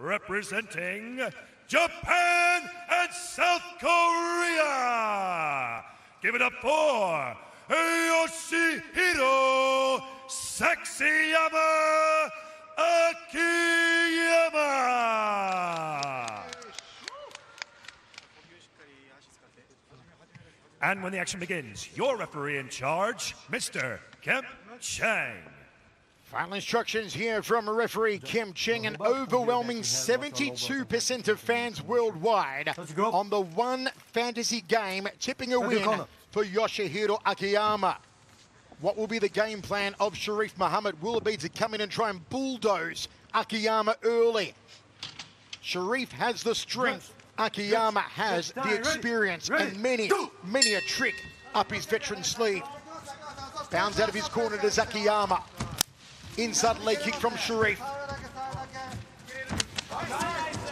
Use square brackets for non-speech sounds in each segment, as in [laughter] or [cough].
representing Japan and South Korea. Give it up for Yoshihiro Sexyama Akiyama. And when the action begins, your referee in charge, Mr. Kemp Cheng. Final instructions here from referee Kemp Cheng. An overwhelming 72% of fans worldwide on the one fantasy game tipping a win for Yoshihiro Akiyama. What will be the game plan of Sherif Mohamed? Will it be to come in and try and bulldoze Akiyama early? Sherif has the strength. Akiyama has the experience and many, many a trick up his veteran sleeve. Bounds out of his corner to Zakiyama. Inside leg kick from Sherif.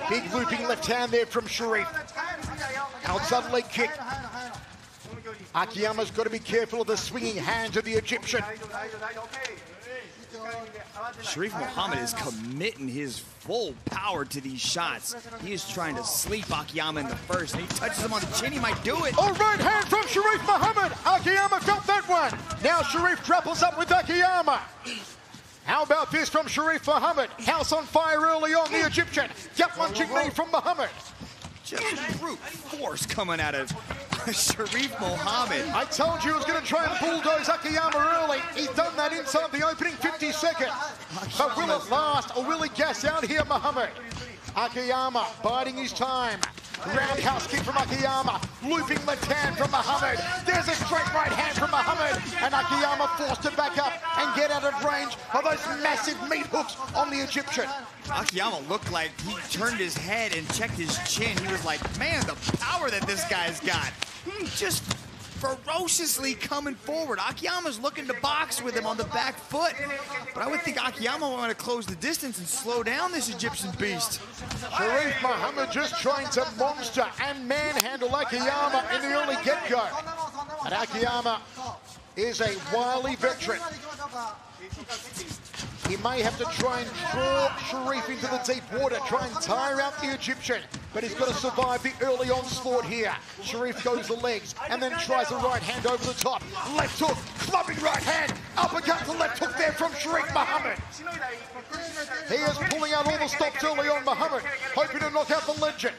Big looping left hand there from Sherif. Outside leg kick. Akiyama's got to be careful of the swinging hands of the Egyptian. Sherif Mohamed is committing his full power to these shots. He is trying to sleep Akiyama in the first, and he touches him on the chin. He might do it. Oh, right hand from Sherif Mohamed. Akiyama felt that one. Now Sherif grapples up with Akiyama. How about this from Sherif Mohamed? House on fire early on the Egyptian. Gut punching knee from Mohamed. Just brute force coming out of [laughs] Sherif Mohamed. I told you he was going to try and bulldoze Akiyama early. He's done that inside the opening 50 seconds. But will it last or will he gas out here, Mohamed? Akiyama biding his time. Roundhouse kick from Akiyama. Looping left hand from Mohamed. There's a straight right hand from Mohamed. And Akiyama forced to back up and get out of range of those massive meat hooks on the Egyptian. Akiyama looked like he turned his head and checked his chin. He was like, man, the power that this guy's got. Hmm, just ferociously coming forward. Akiyama's looking to box with him on the back foot. But I would think Akiyama want to close the distance and slow down this Egyptian beast. Sherif Mohamed just trying to monster and manhandle Akiyama in the early get-go. And Akiyama is a wily veteran. He may have to try and draw Sherif into the deep water, try and tire out the Egyptian, but he's got to survive the early onslaught here. Sherif goes the legs and then tries a right hand over the top. Left hook, clubbing right hand, uppercut to left hook there from Sherif Mohamed. He is pulling out all the stops early on Mohamed, hoping to knock out the legend.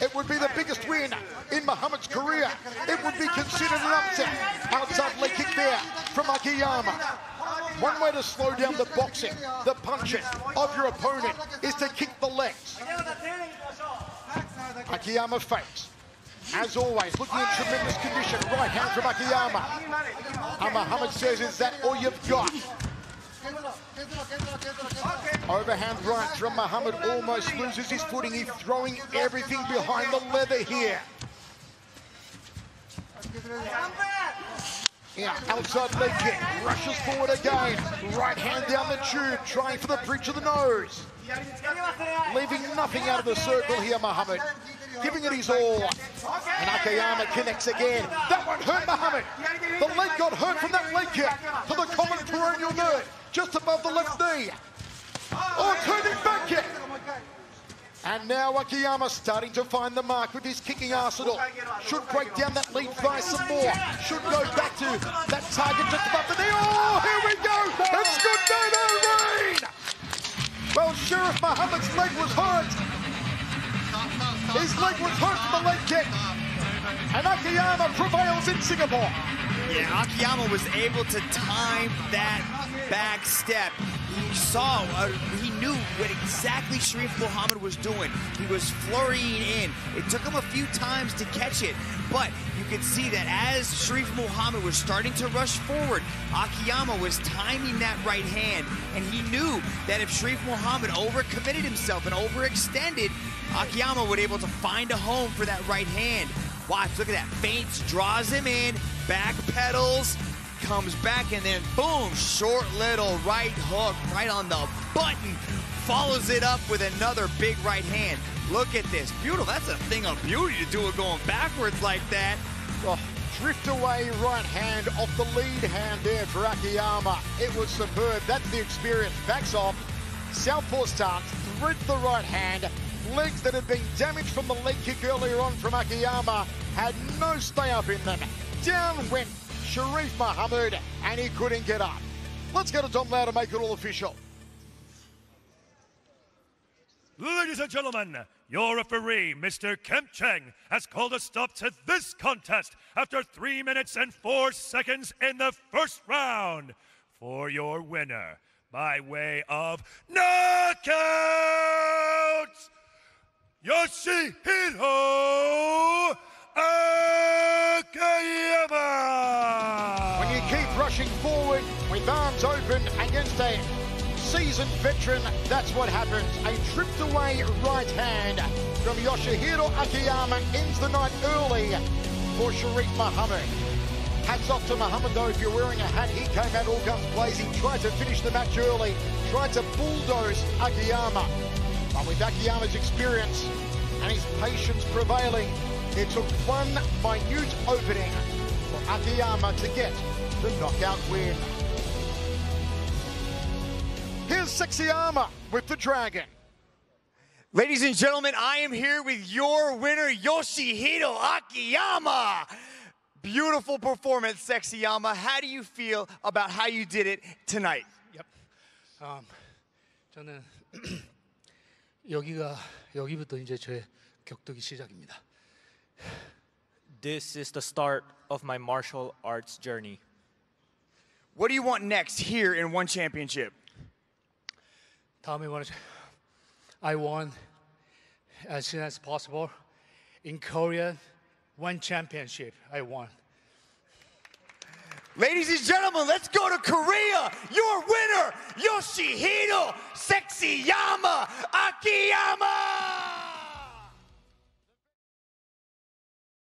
It would be the biggest win in Mohamed's career. It would be considered an upset. There from Akiyama. One way to slow down the boxing, the punching of your opponent is to kick the legs. Akiyama fakes. As always, looking in tremendous condition. Right hand from Akiyama. And Mohamed says, is that all you've got? Overhand right from Mohamed almost loses his footing. He's throwing everything behind the leather here. Yeah, outside leg kick, rushes forward again. Right hand down the tube, trying for the bridge of the nose. Leaving nothing out of the circle here, Mohamed. Giving it his all. And Akiyama connects again. That one hurt Mohamed. The leg got hurt from that leg kick to the common peroneal nerve, just above the left knee. Oh, turning back kick. And now Akiyama starting to find the mark with his kicking arsenal. Should break down that lead thigh some more. Should go back to that target just above the knee. Oh, here we go. It's good night, rain. Well, Sherif Mohamed's leg was hurt. His leg was hurt from the leg kick. And Akiyama prevails in Singapore. Yeah, Akiyama was able to time that back step. He saw, uh, he knew what exactly Sherif Mohamed was doing. He was flurrying in. It took him a few times to catch it, but you could see that as Sherif Mohamed was starting to rush forward, Akiyama was timing that right hand, and he knew that if Sherif Mohamed overcommitted himself and overextended, Akiyama would be able to find a home for that right hand. Watch, look at that. Feints, draws him in, back pedals, comes back, and then boom, short little right hook right on the button. Follows it up with another big right hand. Look at this. Beautiful. That's a thing of beauty to do it going backwards like that. Oh, drift away right hand off the lead hand there for Akiyama. It was superb. That's the experience. Backs off. Southpaw stance. with the right hand. Legs that had been damaged from the leg kick earlier on from Akiyama had no stay up in them. Down went Sherif Mohamed and he couldn't get up. Let's go to Dom Lau to make it all official. Ladies and gentlemen, your referee, Mr. Kemp Cheng, has called a stop to this contest after 3 minutes and 4 seconds in the first round. For your winner, by way of knockout, Yoshihiro a seasoned veteran, that's what happens. A tripped away right hand from Yoshihiro Akiyama ends the night early for Sherif Mohamed. Hats off to Mohamed though, if you're wearing a hat, he came out all guns blazing, tried to finish the match early, tried to bulldoze Akiyama. But with Akiyama's experience and his patience prevailing, it took one minute opening for Akiyama to get the knockout win. Here's Sexyama with the Dragon. Ladies and gentlemen, I am here with your winner, Yoshihiro Akiyama. Beautiful performance, Sexyama. How do you feel about how you did it tonight? Yep. Um, 저는 [clears throat] 여기가 여기부터 이제 제 격투기 시작입니다. This is the start of my martial arts journey. What do you want next here in One Championship? Tommy, when I won as soon as possible. In Korea, one championship I won. Ladies and gentlemen, let's go to Korea. Your winner, Yoshihiro Sexyama Akiyama.